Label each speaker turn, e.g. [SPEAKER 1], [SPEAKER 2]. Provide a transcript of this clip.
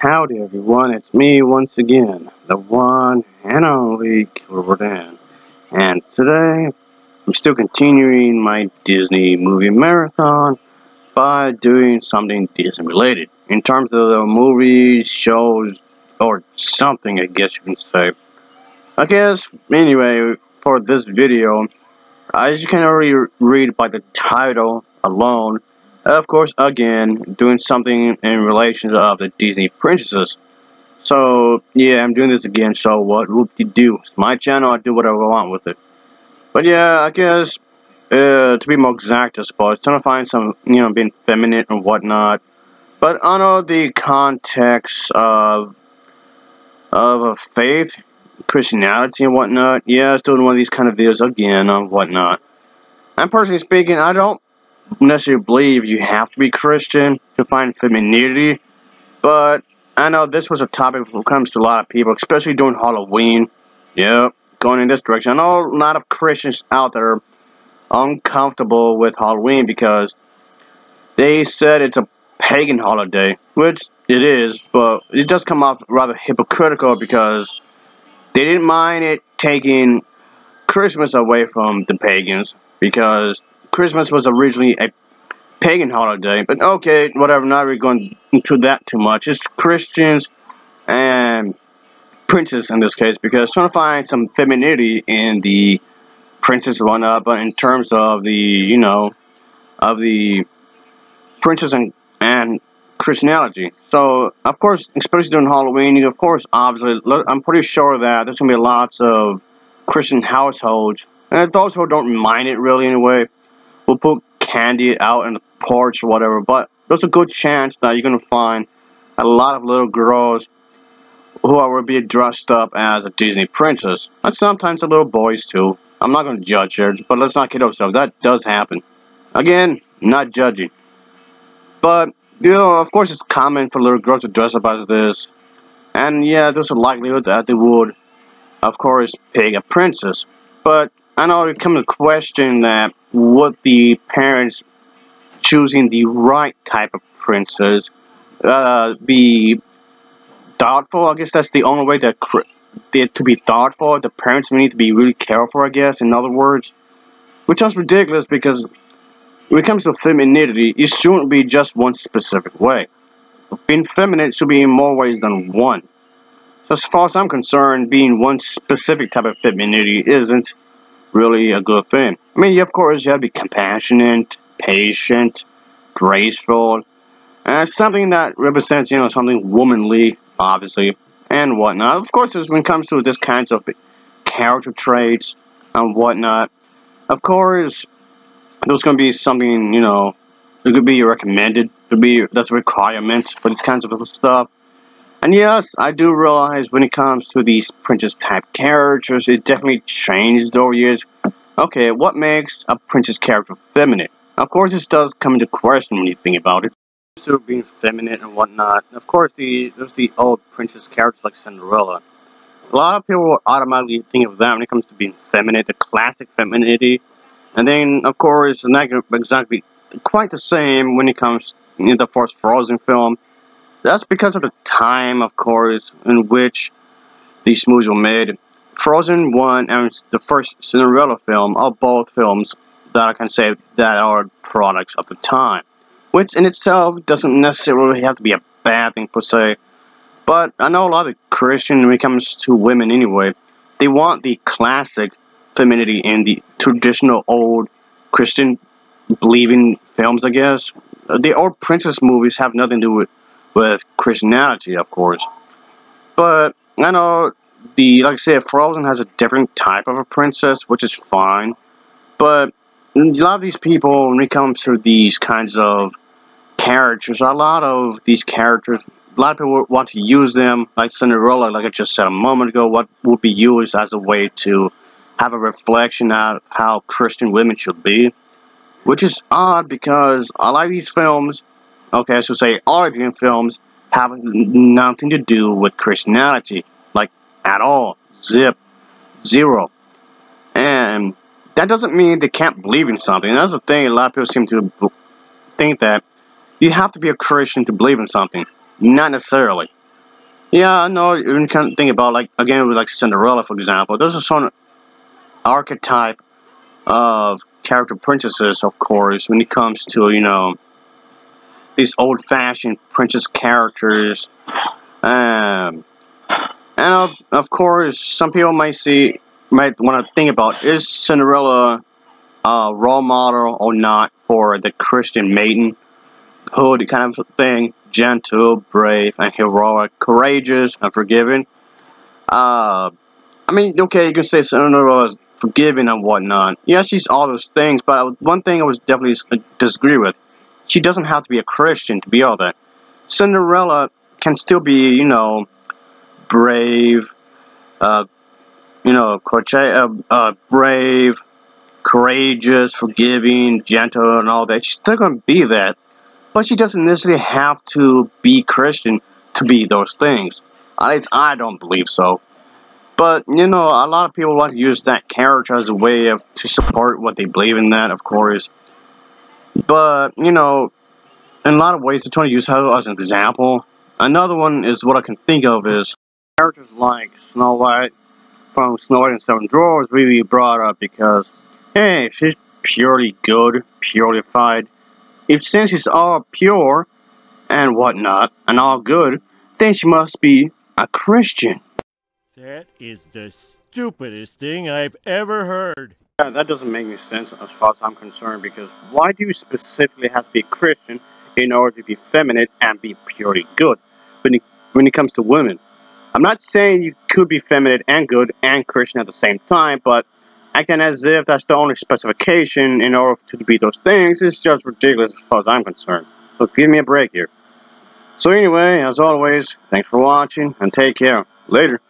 [SPEAKER 1] Howdy everyone, it's me once again, the one and only Killer. And today, I'm still continuing my Disney movie marathon by doing something Disney related. In terms of the movies, shows, or something I guess you can say. I guess, anyway, for this video, as you can already read by the title alone, of course, again, doing something in relation of the Disney princesses. So, yeah, I'm doing this again, so what whoop de do? It's my channel, I do whatever I want with it. But yeah, I guess, uh, to be more exact, I suppose, trying to find some, you know, being feminine and whatnot. But know the context of, of a faith, Christianity and whatnot, yeah, I was doing one of these kind of videos again on whatnot. And personally speaking, I don't necessarily believe you have to be Christian to find femininity, but I know this was a topic it comes to a lot of people, especially during Halloween. Yep, going in this direction. I know a lot of Christians out there are uncomfortable with Halloween because they said it's a pagan holiday, which it is, but it does come off rather hypocritical because they didn't mind it taking Christmas away from the pagans because Christmas was originally a pagan holiday, but okay, whatever, not really going into that too much. It's Christians and princes in this case, because trying to find some femininity in the princess one up, but in terms of the, you know, of the princess and, and Christianity. So, of course, especially during Halloween, of course, obviously, I'm pretty sure that there's going to be lots of Christian households, and those who don't mind it really anyway, we'll put candy out in the porch or whatever, but there's a good chance that you're to find a lot of little girls who are will be dressed up as a Disney princess. And sometimes the little boys too. I'm not to judge here, but let's not kid ourselves. That does happen. Again, not judging. But, you know, of course it's common for little girls to dress up as this. And yeah, there's a likelihood that they would, of course, pick a princess. But I know it comes to question that would the parents choosing the right type of princess uh, be thoughtful? I guess that's the only way that they to be thoughtful. The parents need to be really careful, I guess, in other words. Which is ridiculous because when it comes to femininity, it shouldn't be just one specific way. Being feminine should be in more ways than one. So as far as I'm concerned, being one specific type of femininity isn't really a good thing. I mean, of course, you have to be compassionate, patient, graceful, and something that represents, you know, something womanly, obviously, and whatnot. Of course, when it comes to this kinds of character traits and whatnot, of course, there's going to be something, you know, it could be recommended to be, that's a requirement for these kinds of stuff. And yes, I do realize when it comes to these princess type characters, it definitely changed over the years. Okay, what makes a princess character feminine? Of course, this does come into question when you think about it. So being feminine and whatnot. Of course, the there's the old princess characters like Cinderella. A lot of people will automatically think of them when it comes to being feminine, the classic femininity. And then, of course, not exactly quite the same when it comes in the first Frozen film that's because of the time, of course, in which these movies were made. Frozen 1 and the first Cinderella film are both films that I can say that are products of the time. Which in itself doesn't necessarily have to be a bad thing per se. But I know a lot of Christians, when it comes to women anyway, they want the classic femininity in the traditional old Christian believing films, I guess. The old princess movies have nothing to do with with Christianity, of course. But I know the like I said, Frozen has a different type of a princess, which is fine. But a lot of these people, when it comes to these kinds of characters, a lot of these characters, a lot of people want to use them, like Cinderella, like I just said a moment ago, what would be used as a way to have a reflection of how Christian women should be. Which is odd because a lot of these films okay, I should say Argentine films have nothing to do with Christianity, like at all, zip, zero. And that doesn't mean they can't believe in something. That's the thing, a lot of people seem to think that you have to be a Christian to believe in something. Not necessarily. Yeah, I know. You can think about like again with like Cinderella, for example. There's a certain archetype of character princesses, of course, when it comes to you know these old-fashioned princess characters. Um, and of, of course, some people might see might want to think about is Cinderella a role model or not for the Christian maiden hood kind of thing, gentle, brave, and heroic, courageous, and forgiving. Uh, I mean, okay, you can say Cinderella is forgiving and whatnot. Yeah, she's all those things, but one thing I was definitely disagree with, she doesn't have to be a Christian to be all that. Cinderella can still be, you know, brave, uh, you know, uh, uh, brave, courageous, forgiving, gentle, and all that. She's still going to be that. But she doesn't necessarily have to be Christian to be those things. At least I don't believe so. But, you know, a lot of people like to use that character as a way of to support what they believe in that, of course. But, you know, in a lot of ways, they're trying to use her as an example. Another one is what I can think of is characters like Snow White from Snow White and Seven Dwarfs really brought up because, hey, she's purely good, purified. If since she's all pure and whatnot, and all good, then she must be a Christian.
[SPEAKER 2] That is the stupidest thing I've ever heard.
[SPEAKER 1] Yeah, that doesn't make any sense as far as I'm concerned because why do you specifically have to be Christian in order to be feminine and be purely good when it, when it comes to women? I'm not saying you could be feminine and good and Christian at the same time, but acting as if that's the only specification in order to be those things is just ridiculous as far as I'm concerned. So give me a break here. So anyway, as always, thanks for watching and take care. Later.